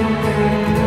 Música